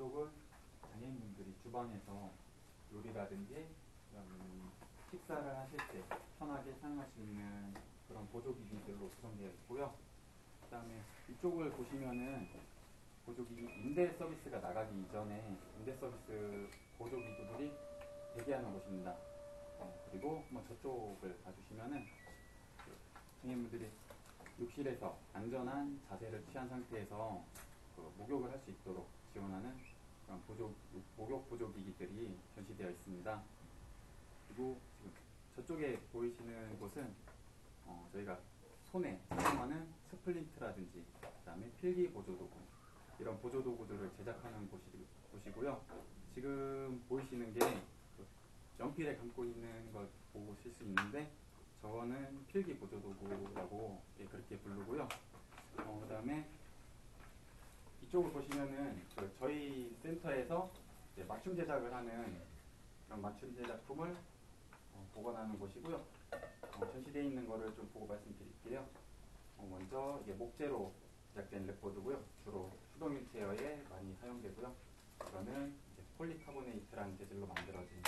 이쪽은 장애인분들이 주방에서 요리라든지 식사를 하실 때 편하게 사용할 수 있는 그런 보조기기들로 구성되어 있고요. 그 다음에 이쪽을 보시면은 보조기기 임대 서비스가 나가기 이전에 임대 서비스 보조기구들이 대기하는 곳입니다. 어, 그리고 뭐 저쪽을 봐주시면은 그 장애인분들이 욕실에서 안전한 자세를 취한 상태에서 그 목욕을 할 수 있도록 지원하는 보조, 목욕 보조기기들이 전시되어 있습니다. 그리고 지금 저쪽에 보이시는 곳은 어, 저희가 손에 사용하는 splint라든지 그다음에 필기 보조도구 이런 보조도구들을 제작하는 곳이, 곳이고요. 지금 보이시는 게 그 연필에 감고 있는 걸 보실 수 있는데 저거는 필기 보조도구라고 예, 그렇게 부르고요. 어, 그다음에 이쪽을 보시면은 그 저희 센터에서 맞춤 제작을 하는 그런 맞춤 제작품을 어, 보관하는 곳이고요. 어, 전시되어 있는 거를 좀 보고 말씀드릴게요. 어, 먼저 이게 목재로 제작된 lapboard고요. 주로 수동 휠체어에 많이 사용되고요. 이거는 폴리카보네이트라는 재질로 만들어진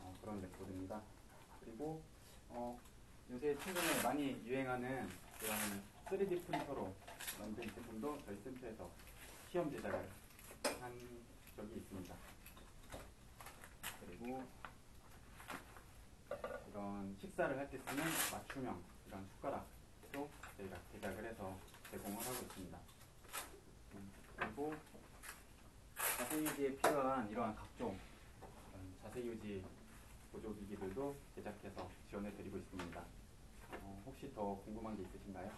어, 그런 lapboard입니다. 그리고 어, 요새 최근에 많이 유행하는 그런 3D 프린터로 만든 제품도 저희 센터에서 시험 제작을 한 적이 있습니다. 그리고 이런 식사를 할 때 쓰는 맞춤형 이런 숟가락도 저희가 제작을 해서 제공을 하고 있습니다. 음, 그리고 자세 유지에 필요한 이러한 각종 자세 유지 보조기기들도 제작해서 지원해 드리고 있습니다. 어, 혹시 더 궁금한 게 있으신가요?